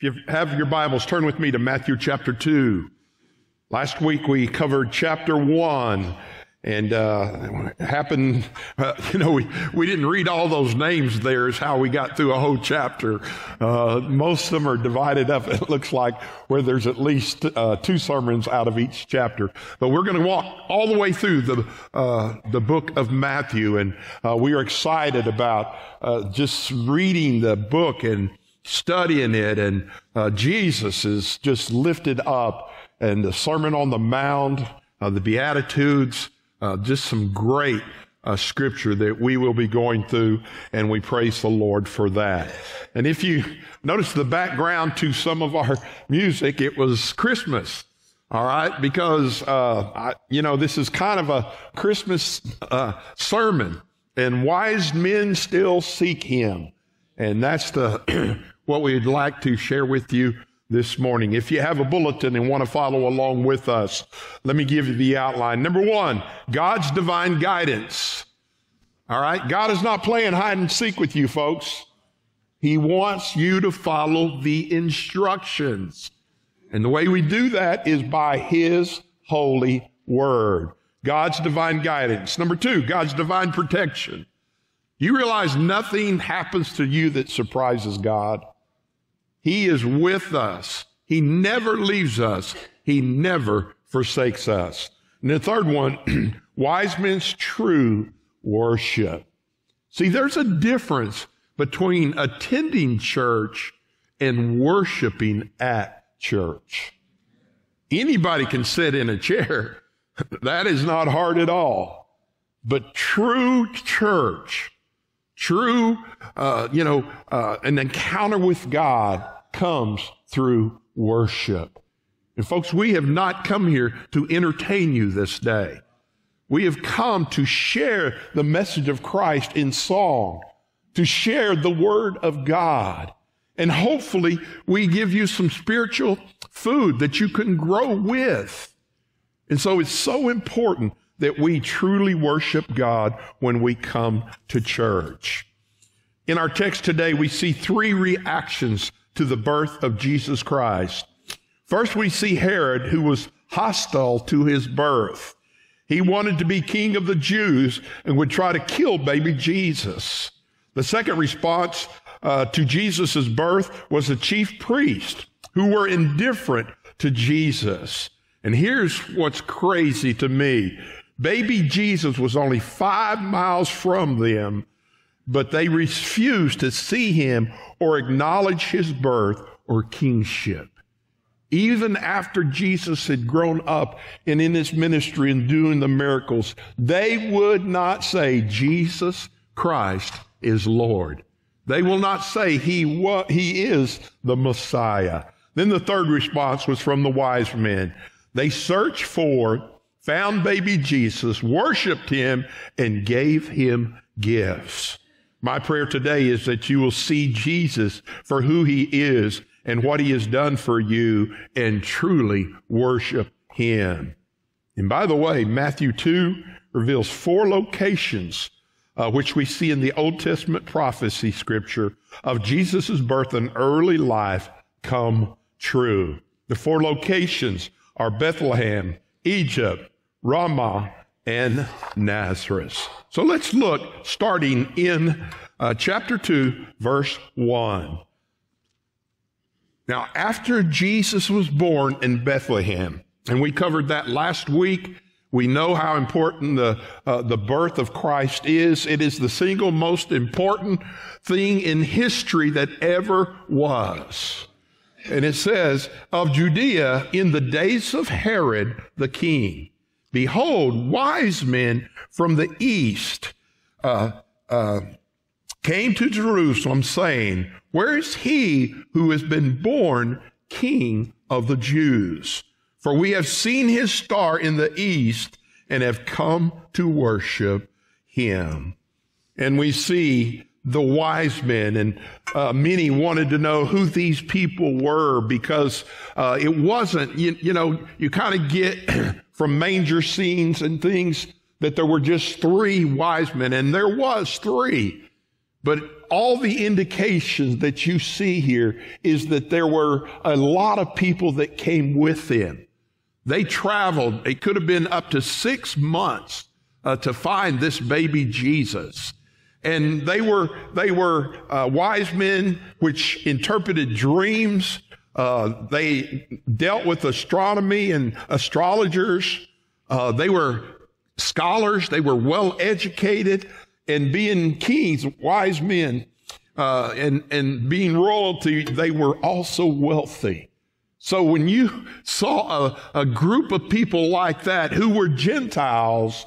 If you have your Bibles, turn with me to Matthew chapter 2. Last week we covered chapter 1 and uh, happened, uh, you know, we, we didn't read all those names there is how we got through a whole chapter. Uh, most of them are divided up, it looks like, where there's at least uh, two sermons out of each chapter. But we're going to walk all the way through the, uh, the book of Matthew, and uh, we are excited about just reading the book and studying it, and uh, Jesus is just lifted up, and the Sermon on the Mount, uh, the Beatitudes, uh, just some great uh, scripture that we will be going through, and we praise the Lord for that. And if you notice the background to some of our music, it was Christmas. All right, because uh, I, you know this is kind of a Christmas uh, sermon, and wise men still seek Him, and that's the what we'd like to share with you this morning. If you have a bulletin and want to follow along with us, let me give you the outline. Number one, God's divine guidance. All right. God is not playing hide and seek with you folks. He wants you to follow the instructions. And the way we do that is by His holy word. God's divine guidance. Number two, God's divine protection. You realize nothing happens to you that surprises God. He is with us. He never leaves us. He never forsakes us. And the third one, wise men's true worship. See, there's a difference between attending church and worshiping at church. Anybody can sit in a chair. that is not hard at all. But true church True, uh, you know, uh, an encounter with God comes through worship. And folks, we have not come here to entertain you this day. We have come to share the message of Christ in song, to share the word of God. And hopefully we give you some spiritual food that you can grow with. And so it's so important that we truly worship God when we come to church. In our text today, we see three reactions to the birth of Jesus Christ. First, we see Herod, who was hostile to his birth. He wanted to be king of the Jews and would try to kill baby Jesus. The second response uh, to Jesus' birth was the chief priest who were indifferent to Jesus. And here's what's crazy to me. Baby Jesus was only five miles from them, but they refused to see him or acknowledge his birth or kingship. Even after Jesus had grown up and in his ministry and doing the miracles, they would not say Jesus Christ is Lord. They will not say he, wa- he is the Messiah. Then the third response was from the wise men. They searched for found baby Jesus, worshiped him, and gave him gifts. My prayer today is that you will see Jesus for who he is and what he has done for you and truly worship him. And by the way, Matthew 2 reveals four locations uh, which we see in the Old Testament prophecy scripture of Jesus' birth and early life come true. The four locations are Bethlehem, Egypt, Ramah, and Nazareth. So let's look starting in uh, chapter 2, verse 1. Now, after Jesus was born in Bethlehem, and we covered that last week, we know how important the, uh, the birth of Christ is. It is the single most important thing in history that ever was. And it says, of Judea in the days of Herod the king. Behold, wise men from the east uh, uh, came to Jerusalem, saying, Where is he who has been born King of the Jews? For we have seen his star in the east and have come to worship him. And we see the wise men, and uh, many wanted to know who these people were because uh, it wasn't, you, you know, you kind of get from manger scenes and things that there were just three wise men, and there was three. But all the indications that you see here is that there were a lot of people that came with them. They traveled, it could have been up to six months uh, to find this baby Jesus. And they were, they were uh, wise men which interpreted dreams. Uh, they dealt with astronomy and astrologers. Uh, they were scholars. They were well educated. And being kings, wise men, uh, and, and being royalty, they were also wealthy. So when you saw a, a group of people like that who were Gentiles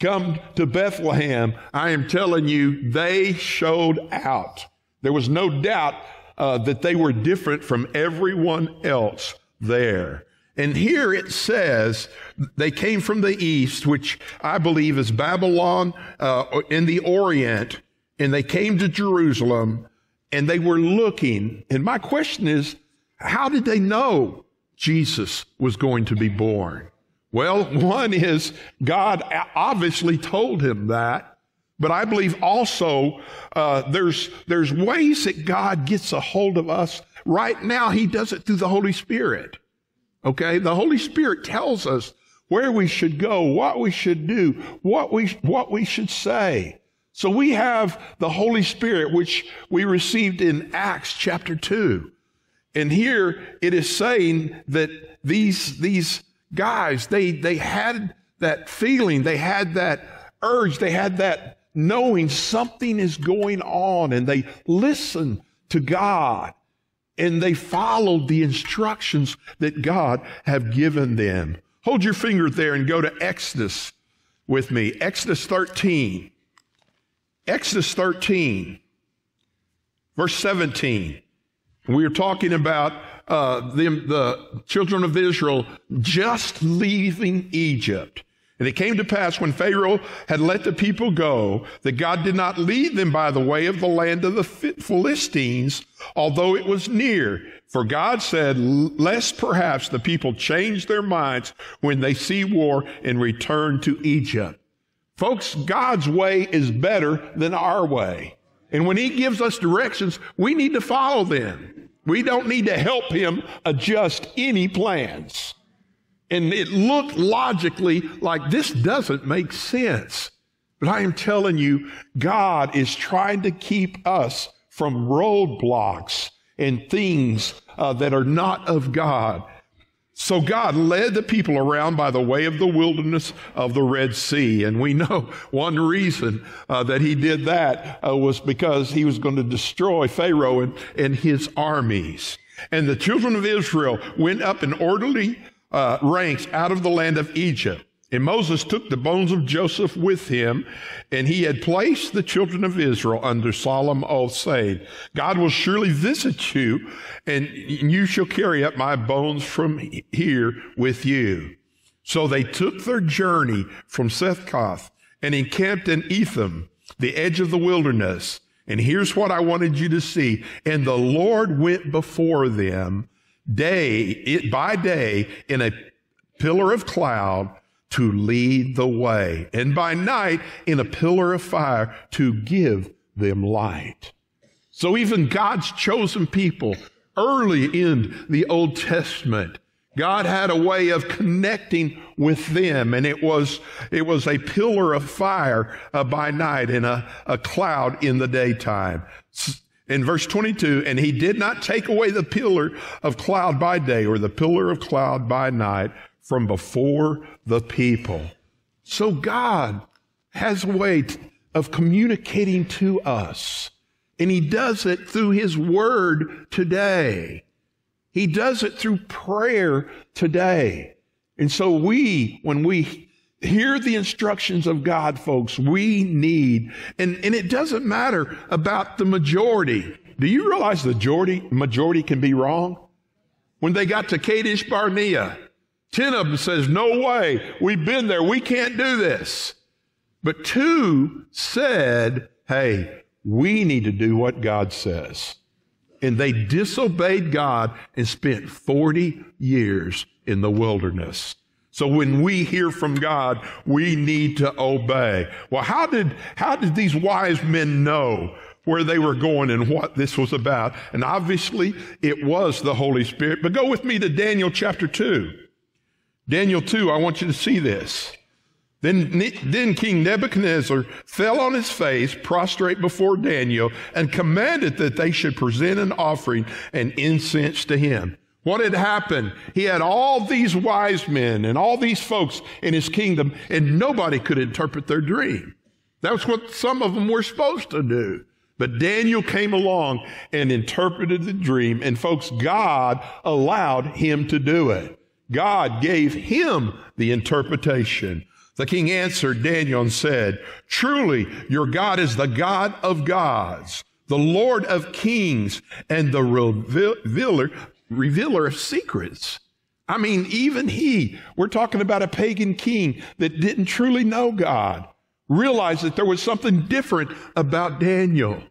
come to Bethlehem, I am telling you, they showed out. There was no doubt uh, that they were different from everyone else there. And here it says they came from the east, which I believe is Babylon uh, in the Orient, and they came to Jerusalem and they were looking. And my question is, how did they know Jesus was going to be born? Well, one is God obviously told him that, but I believe also uh, there's there's ways that God gets a hold of us. Right now, He does it through the Holy Spirit. Okay, the Holy Spirit tells us where we should go, what we should do, what we what we should say. So we have the Holy Spirit, which we received in Acts chapter two, and here it is saying that these these guys, they, they had that feeling, they had that urge, they had that knowing something is going on, and they listened to God and they followed the instructions that God have given them. Hold your finger there and go to Exodus with me. Exodus 13. Exodus 13, verse 17. We are talking about uh, the, the children of Israel just leaving Egypt. And it came to pass when Pharaoh had let the people go that God did not lead them by the way of the land of the Philistines, although it was near. For God said, lest perhaps the people change their minds when they see war and return to Egypt. Folks, God's way is better than our way. And when He gives us directions, we need to follow them. We don't need to help him adjust any plans. And it looked logically like this doesn't make sense. But I am telling you, God is trying to keep us from roadblocks and things uh, that are not of God. So God led the people around by the way of the wilderness of the Red Sea. And we know one reason uh, that he did that uh, was because he was going to destroy Pharaoh and, and his armies. And the children of Israel went up in orderly uh, ranks out of the land of Egypt. And Moses took the bones of Joseph with him, and he had placed the children of Israel under solemn oath, saying, God will surely visit you, and you shall carry up my bones from here with you. So they took their journey from Succoth and encamped in Etham, the edge of the wilderness. And here's what I wanted you to see. And the Lord went before them day, by day in a pillar of cloud to lead the way, and by night in a pillar of fire to give them light. So even God's chosen people early in the Old Testament, God had a way of connecting with them, and it was, it was a pillar of fire uh, by night and a, a cloud in the daytime. In verse 22, and he did not take away the pillar of cloud by day or the pillar of cloud by night from before the people. So God has a way of communicating to us, and He does it through His Word today. He does it through prayer today. And so we, when we hear the instructions of God, folks, we need, and, and it doesn't matter about the majority. Do you realize the majority, majority can be wrong? When they got to Kadesh Barnea, Ten of them says, no way. We've been there. We can't do this. But two said, hey, we need to do what God says. And they disobeyed God and spent 40 years in the wilderness. So when we hear from God, we need to obey. Well, how did, how did these wise men know where they were going and what this was about. And obviously it was the Holy Spirit. But go with me to Daniel chapter 2. Daniel 2, I want you to see this. Then, then King Nebuchadnezzar fell on his face, prostrate before Daniel, and commanded that they should present an offering and incense to him. What had happened? He had all these wise men and all these folks in his kingdom, and nobody could interpret their dream. That's what some of them were supposed to do. But Daniel came along and interpreted the dream, and folks, God allowed him to do it. God gave him the interpretation. The king answered Daniel and said, Truly, your God is the God of gods, the Lord of kings, and the revealer, revealer of secrets. I mean, even he, we're talking about a pagan king that didn't truly know God, realized that there was something different about Daniel.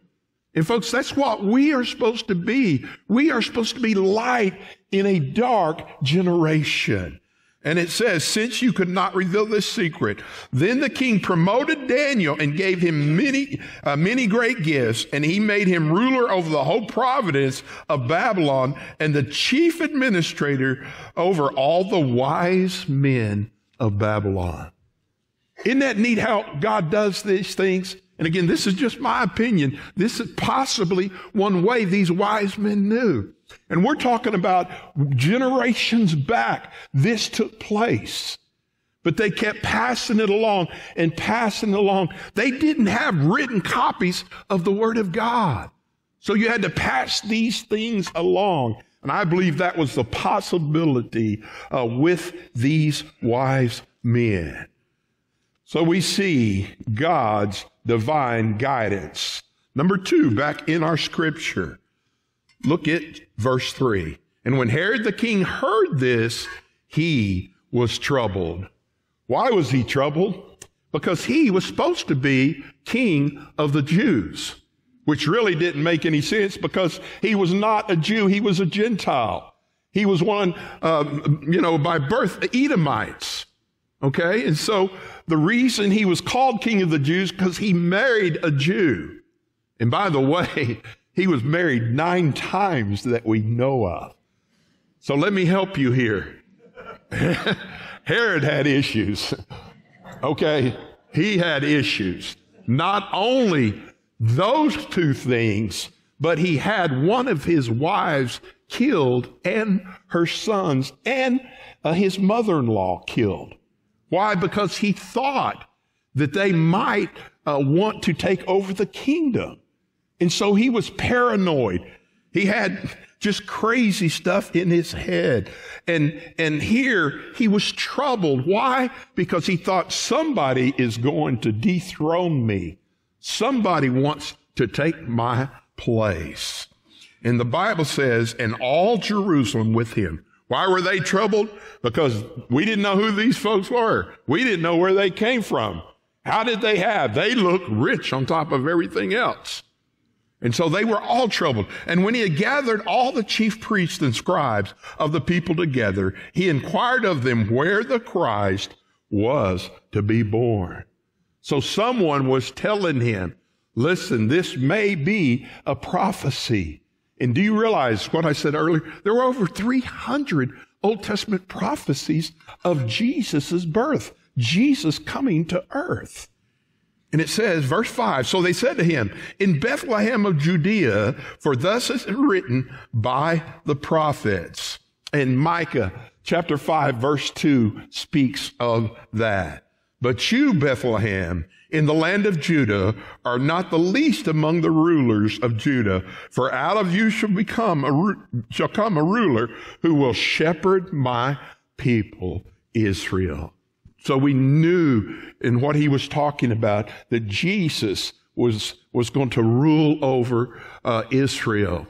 And folks, that's what we are supposed to be. We are supposed to be light in a dark generation. And it says, since you could not reveal this secret, then the king promoted Daniel and gave him many, uh, many great gifts, and he made him ruler over the whole province of Babylon and the chief administrator over all the wise men of Babylon. Isn't that neat how God does these things? And again, this is just my opinion. This is possibly one way these wise men knew. And we're talking about generations back. This took place. But they kept passing it along and passing it along. They didn't have written copies of the Word of God. So you had to pass these things along. And I believe that was the possibility uh, with these wise men. So we see God's divine guidance. Number two, back in our scripture, Look at verse 3. And when Herod the king heard this, he was troubled. Why was he troubled? Because he was supposed to be king of the Jews, which really didn't make any sense because he was not a Jew, he was a Gentile. He was one, um, you know, by birth, Edomites. Okay? And so the reason he was called king of the Jews because he married a Jew. And by the way, he was married nine times that we know of. So let me help you here. Herod had issues. Okay. He had issues. Not only those two things, but he had one of his wives killed and her sons and uh, his mother-in-law killed. Why? Because he thought that they might uh, want to take over the kingdom. And so he was paranoid. He had just crazy stuff in his head. And, and here he was troubled. Why? Because he thought somebody is going to dethrone me. Somebody wants to take my place. And the Bible says, and all Jerusalem with him. Why were they troubled? Because we didn't know who these folks were. We didn't know where they came from. How did they have? They looked rich on top of everything else. And so they were all troubled. And when he had gathered all the chief priests and scribes of the people together, he inquired of them where the Christ was to be born. So someone was telling him, listen, this may be a prophecy. And do you realize what I said earlier? There were over 300 Old Testament prophecies of Jesus' birth, Jesus coming to earth. And it says, verse 5 So they said to him, In Bethlehem of Judea, for thus is it written by the prophets. And Micah chapter 5, verse 2 speaks of that. But you, Bethlehem, in the land of Judah, are not the least among the rulers of Judah, for out of you shall become a, shall come a ruler who will shepherd my people, Israel. So we knew in what he was talking about that Jesus was, was going to rule over uh, Israel.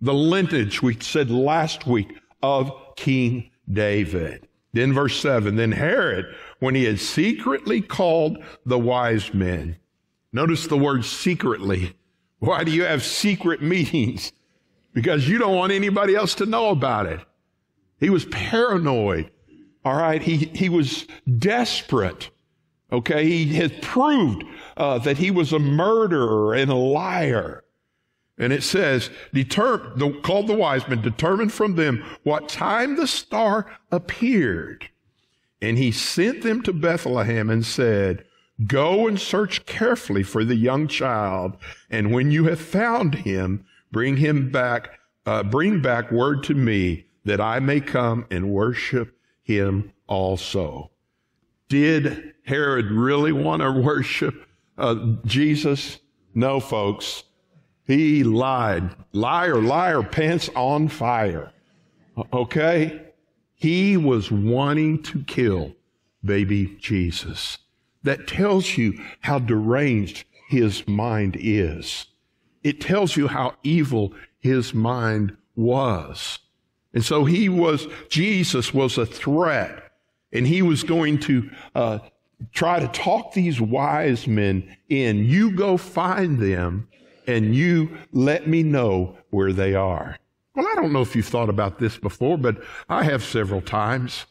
The lineage, we said last week, of King David. Then verse 7 Then Herod, when he had secretly called the wise men, notice the word secretly. Why do you have secret meetings? Because you don't want anybody else to know about it. He was paranoid. All right. He, he was desperate. Okay, he had proved uh, that he was a murderer and a liar. And it says, deter- the, called the wise men, determined from them what time the star appeared. And he sent them to Bethlehem and said, Go and search carefully for the young child, and when you have found him, bring him back, uh, bring back word to me that I may come and worship him also. Did Herod really want to worship uh, Jesus? No, folks. He lied. Liar, liar, pants on fire. Okay? He was wanting to kill baby Jesus. That tells you how deranged his mind is. It tells you how evil his mind was. And so he was, Jesus was a threat and he was going to uh, try to talk these wise men in. You go find them and you let me know where they are. Well, I don't know if you've thought about this before, but I have several times.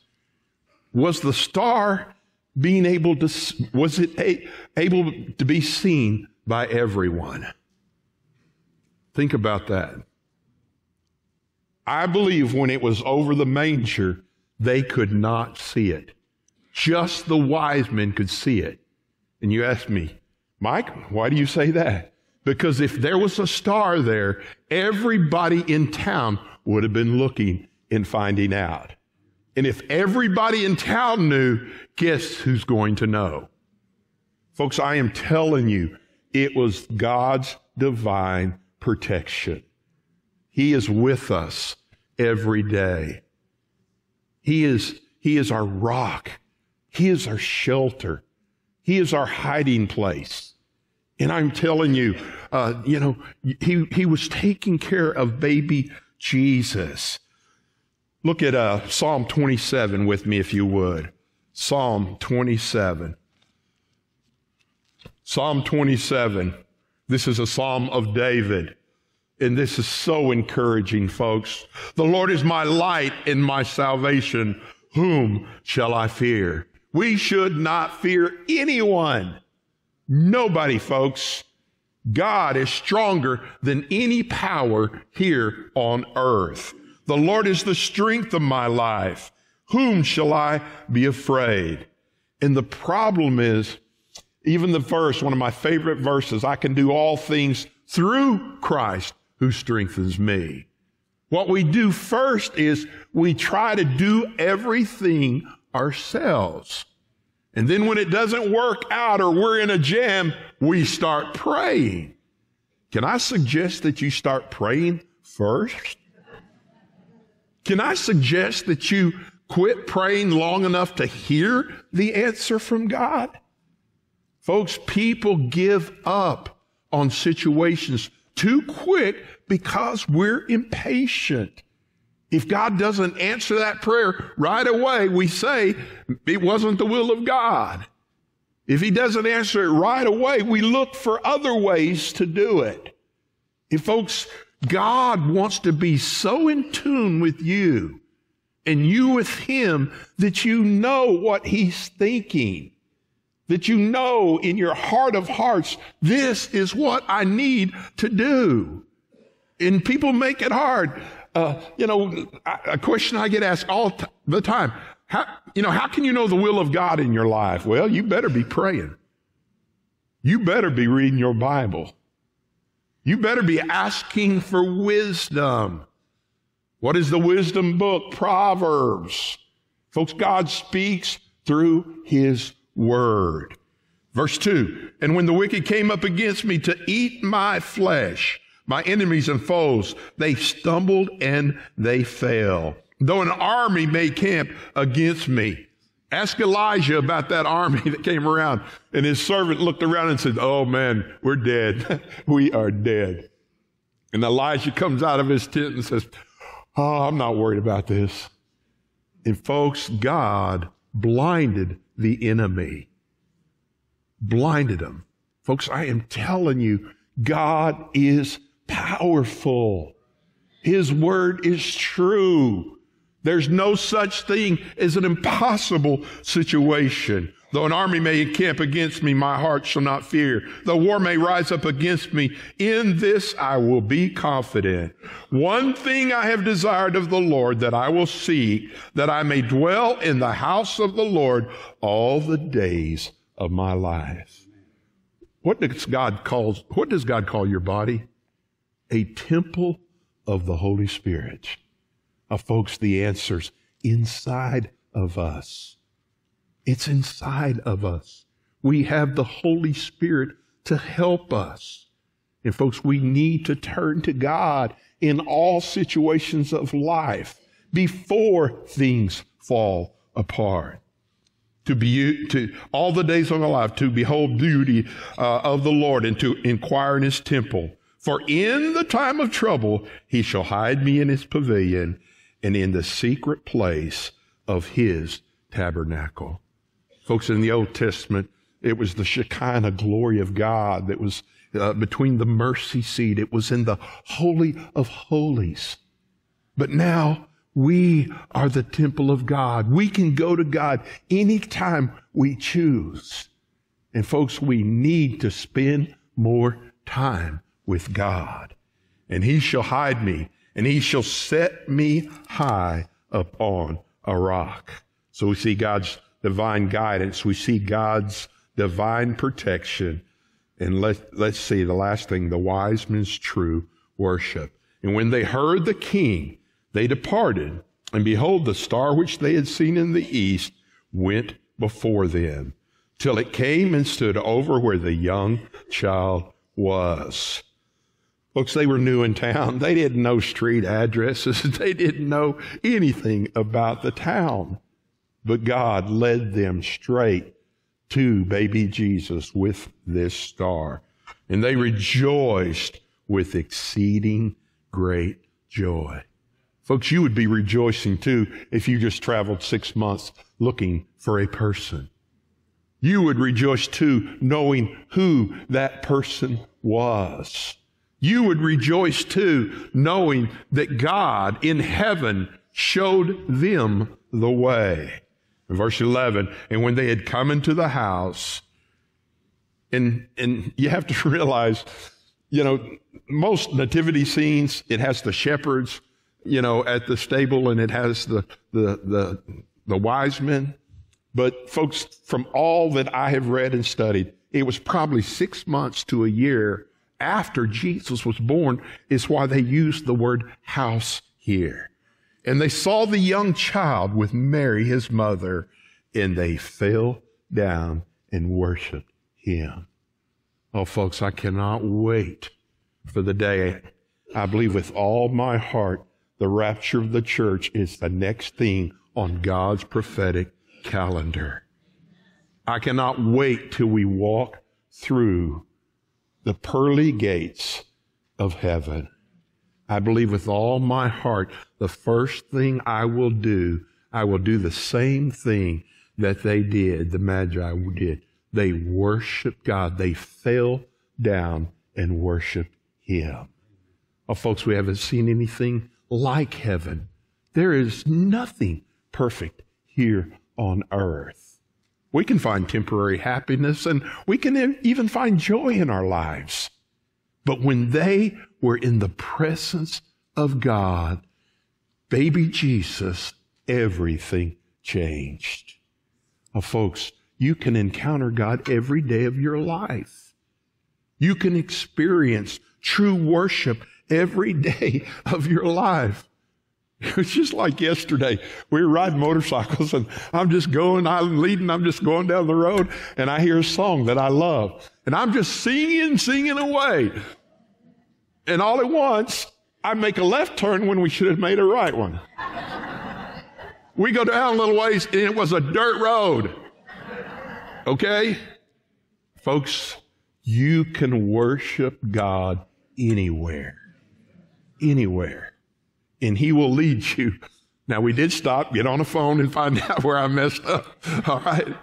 Was the star being able to, was it a, able to be seen by everyone? Think about that. I believe when it was over the manger, they could not see it. Just the wise men could see it. And you ask me, Mike, why do you say that? Because if there was a star there, everybody in town would have been looking and finding out. And if everybody in town knew, guess who's going to know? Folks, I am telling you, it was God's divine protection. He is with us every day. He is, he is our rock. He is our shelter. He is our hiding place. And I'm telling you, uh, you know, he, he was taking care of baby Jesus. Look at uh, Psalm 27 with me, if you would. Psalm 27. Psalm 27. This is a psalm of David. And this is so encouraging, folks. The Lord is my light and my salvation. Whom shall I fear? We should not fear anyone. Nobody, folks. God is stronger than any power here on earth. The Lord is the strength of my life. Whom shall I be afraid? And the problem is, even the verse, one of my favorite verses, I can do all things through Christ who strengthens me. What we do first is we try to do everything ourselves. And then when it doesn't work out or we're in a jam, we start praying. Can I suggest that you start praying first? Can I suggest that you quit praying long enough to hear the answer from God? Folks, people give up on situations too quick because we're impatient. If God doesn't answer that prayer right away, we say it wasn't the will of God. If He doesn't answer it right away, we look for other ways to do it. If folks, God wants to be so in tune with you and you with Him that you know what He's thinking that you know in your heart of hearts, this is what I need to do. And people make it hard. Uh, you know, a question I get asked all t- the time. How, you know, how can you know the will of God in your life? Well, you better be praying. You better be reading your Bible. You better be asking for wisdom. What is the wisdom book? Proverbs. Folks, God speaks through His word. Verse 2 And when the wicked came up against me to eat my flesh, my enemies and foes, they stumbled and they fell. Though an army may camp against me. Ask Elijah about that army that came around. And his servant looked around and said, Oh man, we're dead. we are dead. And Elijah comes out of his tent and says, Oh, I'm not worried about this. And folks, God blinded the enemy. Blinded them. Folks, I am telling you, God is powerful. His word is true. There's no such thing as an impossible situation. Though an army may encamp against me, my heart shall not fear. Though war may rise up against me, in this I will be confident. One thing I have desired of the Lord that I will seek, that I may dwell in the house of the Lord all the days of my life. What does God call, what does God call your body? A temple of the Holy Spirit. Now, folks, the answer's inside of us. It's inside of us. We have the Holy Spirit to help us. And folks, we need to turn to God in all situations of life before things fall apart. To be, to all the days of our life, to behold beauty uh, of the Lord and to inquire in his temple. For in the time of trouble, he shall hide me in his pavilion and in the secret place of his tabernacle. Folks, in the Old Testament, it was the Shekinah glory of God that was uh, between the mercy seat. It was in the Holy of Holies. But now we are the temple of God. We can go to God anytime we choose. And folks, we need to spend more time with God. And he shall hide me and he shall set me high upon a rock. So we see God's divine guidance. We see God's divine protection. And let, let's see the last thing, the wise men's true worship. And when they heard the king, they departed. And behold, the star which they had seen in the east went before them till it came and stood over where the young child was. Folks, they were new in town. They didn't know street addresses. They didn't know anything about the town. But God led them straight to baby Jesus with this star. And they rejoiced with exceeding great joy. Folks, you would be rejoicing too if you just traveled six months looking for a person. You would rejoice too knowing who that person was. You would rejoice too knowing that God in heaven showed them the way. Verse 11, and when they had come into the house, and, and you have to realize, you know, most nativity scenes, it has the shepherds, you know, at the stable and it has the, the, the, the wise men. But folks, from all that I have read and studied, it was probably six months to a year after Jesus was born is why they used the word house here. And they saw the young child with Mary, his mother, and they fell down and worshiped him. Oh, folks, I cannot wait for the day. I believe with all my heart the rapture of the church is the next thing on God's prophetic calendar. I cannot wait till we walk through the pearly gates of heaven. I believe with all my heart, the first thing I will do, I will do the same thing that they did, the Magi did. They worshiped God. They fell down and worshiped Him. Oh, folks, we haven't seen anything like heaven. There is nothing perfect here on earth. We can find temporary happiness and we can even find joy in our lives. But when they were in the presence of God, baby Jesus, everything changed. Oh, folks, you can encounter God every day of your life. You can experience true worship every day of your life. It was just like yesterday. We were riding motorcycles and I'm just going, I'm leading, I'm just going down the road and I hear a song that I love. And I'm just singing, singing away. And all at once, I make a left turn when we should have made a right one. we go down a little ways and it was a dirt road. Okay? Folks, you can worship God anywhere. Anywhere. And He will lead you. Now, we did stop, get on the phone, and find out where I messed up. All right?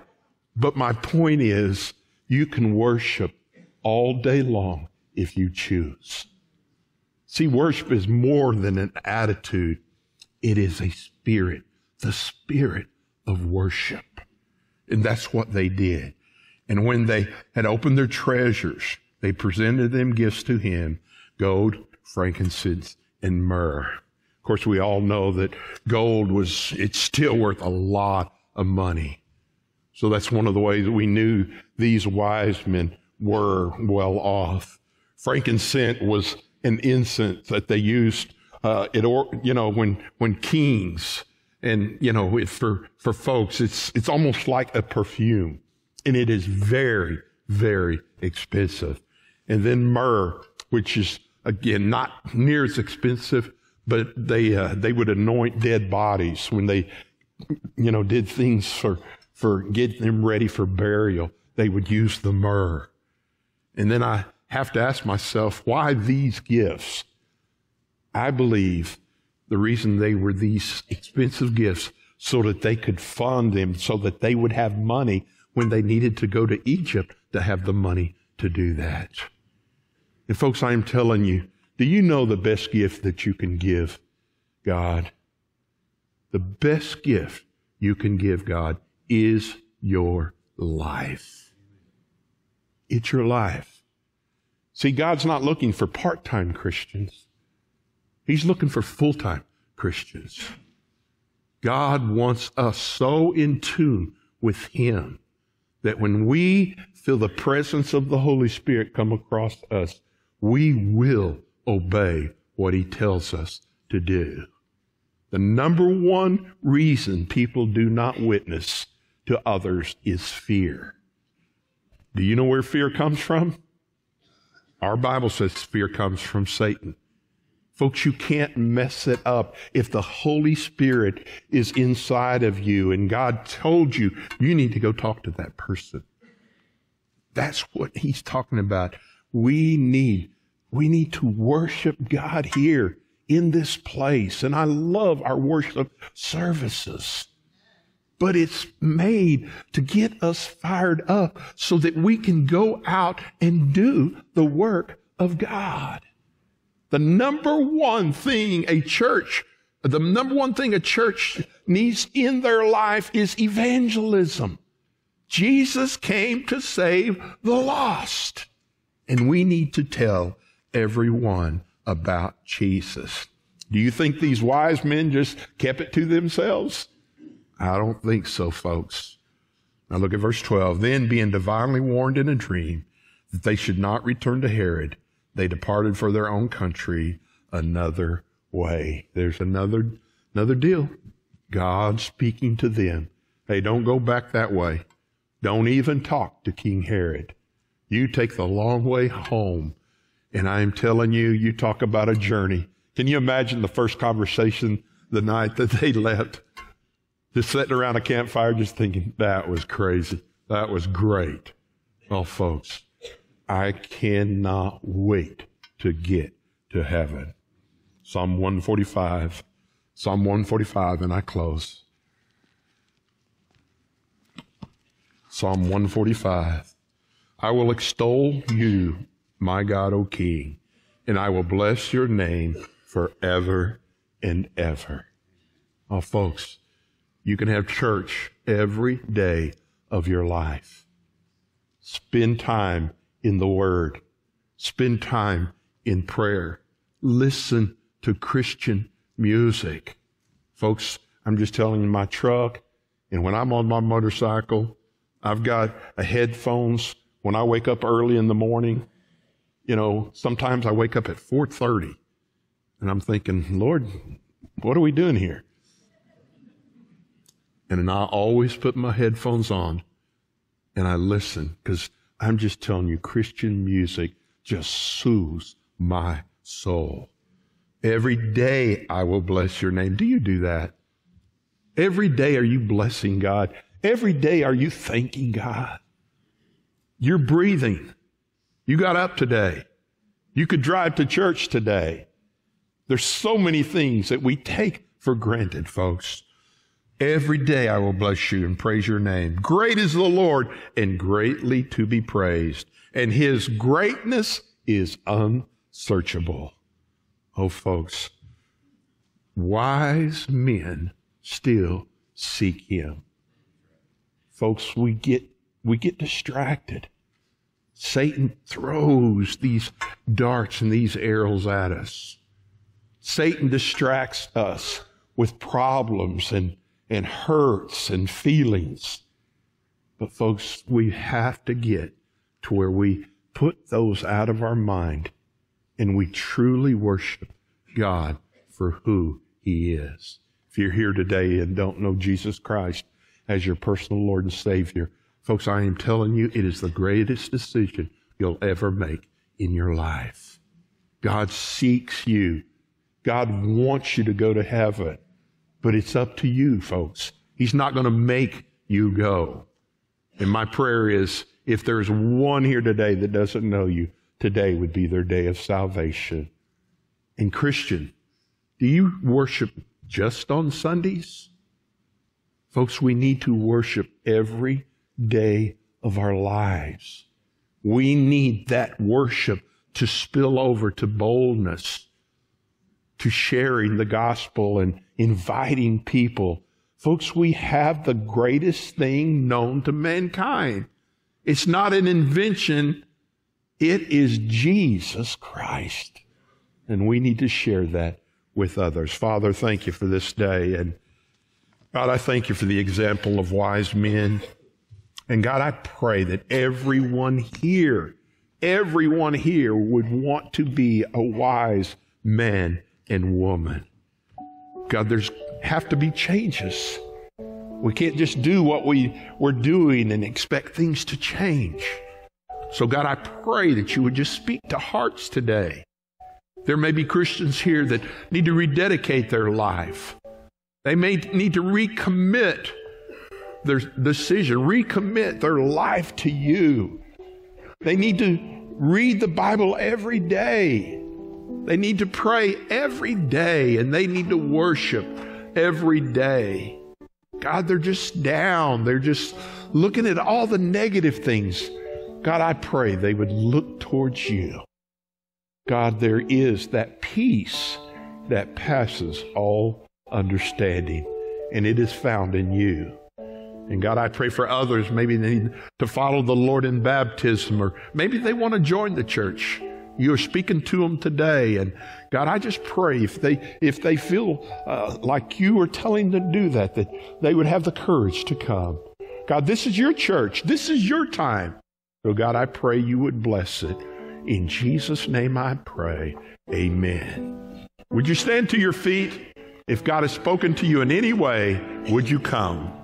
But my point is, you can worship all day long if you choose. See, worship is more than an attitude. It is a spirit, the spirit of worship. And that's what they did. And when they had opened their treasures, they presented them gifts to him gold, frankincense, and myrrh. Of course, we all know that gold was, it's still worth a lot of money. So that's one of the ways that we knew these wise men were well off. Frankincense was an incense that they used, uh, it, or, you know, when, when kings and, you know, it, for, for folks, it's, it's almost like a perfume and it is very, very expensive. And then myrrh, which is again not near as expensive, but they uh, they would anoint dead bodies when they, you know, did things for for getting them ready for burial. They would use the myrrh, and then I have to ask myself why these gifts. I believe the reason they were these expensive gifts so that they could fund them, so that they would have money when they needed to go to Egypt to have the money to do that. And folks, I'm telling you, do you know the best gift that you can give God? The best gift you can give God is your life. It's your life. See, God's not looking for part-time Christians. He's looking for full-time Christians. God wants us so in tune with Him that when we feel the presence of the Holy Spirit come across us, we will obey what He tells us to do. The number one reason people do not witness to others is fear. Do you know where fear comes from? Our Bible says fear comes from Satan. Folks, you can't mess it up. If the Holy Spirit is inside of you and God told you, you need to go talk to that person. That's what he's talking about. We need, we need to worship God here in this place. And I love our worship services. But it's made to get us fired up so that we can go out and do the work of God. The number one thing a church, the number one thing a church needs in their life is evangelism. Jesus came to save the lost. And we need to tell everyone about Jesus. Do you think these wise men just kept it to themselves? I don't think so, folks. Now look at verse 12. Then being divinely warned in a dream that they should not return to Herod, they departed for their own country another way. There's another, another deal. God speaking to them. Hey, don't go back that way. Don't even talk to King Herod. You take the long way home. And I'm telling you, you talk about a journey. Can you imagine the first conversation the night that they left? Just sitting around a campfire, just thinking, that was crazy. That was great. Well, folks, I cannot wait to get to heaven. Psalm 145. Psalm 145, and I close. Psalm 145. I will extol you, my God, O King, and I will bless your name forever and ever. Oh, folks, you can have church every day of your life. Spend time in the Word. Spend time in prayer. Listen to Christian music. Folks, I'm just telling you, my truck, and when I'm on my motorcycle, I've got a headphones. When I wake up early in the morning, you know, sometimes I wake up at 4.30 and I'm thinking, Lord, what are we doing here? And I always put my headphones on and I listen because I'm just telling you, Christian music just soothes my soul. Every day I will bless your name. Do you do that? Every day are you blessing God? Every day are you thanking God? You're breathing. You got up today. You could drive to church today. There's so many things that we take for granted, folks. Every day I will bless you and praise your name. Great is the Lord and greatly to be praised, and his greatness is unsearchable. Oh, folks, wise men still seek him. folks, we get, we get distracted. Satan throws these darts and these arrows at us. Satan distracts us with problems and, and hurts and feelings. But folks, we have to get to where we put those out of our mind and we truly worship God for who He is. If you're here today and don't know Jesus Christ as your personal Lord and Savior, folks, I am telling you, it is the greatest decision you'll ever make in your life. God seeks you. God wants you to go to heaven, but it's up to you, folks. He's not going to make you go. And my prayer is if there's one here today that doesn't know you, today would be their day of salvation. And Christian, do you worship just on Sundays? Folks, we need to worship every day of our lives. We need that worship to spill over to boldness, to sharing the gospel and inviting people. Folks, we have the greatest thing known to mankind. It's not an invention. It is Jesus Christ. And we need to share that with others. Father, thank you for this day. And God, I thank you for the example of wise men. And God, I pray that everyone here, everyone here would want to be a wise man and woman. God, there's have to be changes. We can't just do what we were doing and expect things to change. So, God, I pray that you would just speak to hearts today. There may be Christians here that need to rededicate their life. They may need to recommit their decision, recommit their life to you. They need to read the Bible every day. They need to pray every day and they need to worship every day. God, they're just down. They're just looking at all the negative things. God, I pray they would look towards you. God, there is that peace that passes all understanding, and it is found in you. And God, I pray for others, maybe they need to follow the Lord in baptism, or maybe they want to join the church. You are speaking to them today, and God, I just pray if they if they feel uh, like you are telling them to do that, that they would have the courage to come. God, this is your church. This is your time. So God, I pray you would bless it. In Jesus' name I pray. Amen. Would you stand to your feet? If God has spoken to you in any way, would you come?